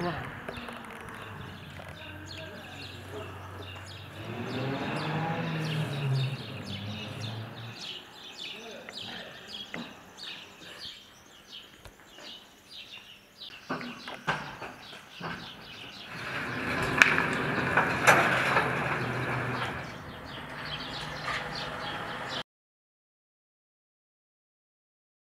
Wow.